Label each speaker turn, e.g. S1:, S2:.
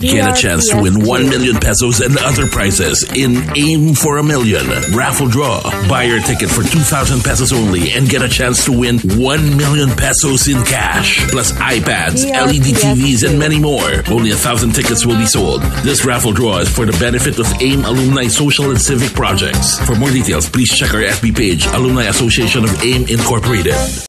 S1: Get a chance to win 1 million pesos and other prizes in Aim for a Million raffle draw. Buy your ticket for 2,000 pesos only and get a chance to win 1 million pesos in cash, plus iPads, LED TVs, and many more. Only a thousand tickets will be sold. This raffle draw is for the benefit of AIM alumni social and civic projects. For more details, please check our FB page, Alumni Association of AIM Incorporated.